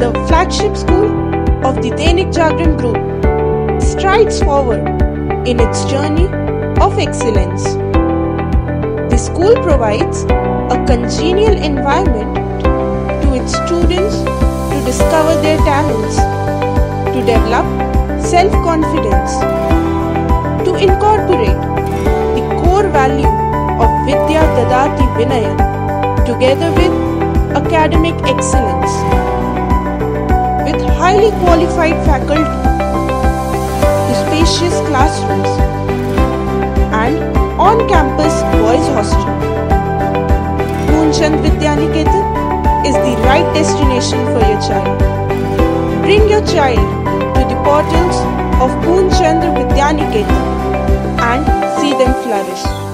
The flagship school of the Dainik Jagran Group, strides forward in its journey of excellence. The school provides a congenial environment to its students to discover their talents, to develop self confidence, to incorporate the core value of Vidya Dadati Vinayam together with academic excellence. With highly qualified faculty, spacious classrooms, and on campus boys' hostel. Puranchandra Vidyaniketan is the right destination for your child. Bring your child to the portals of Puranchandra Vidyaniketan and see them flourish.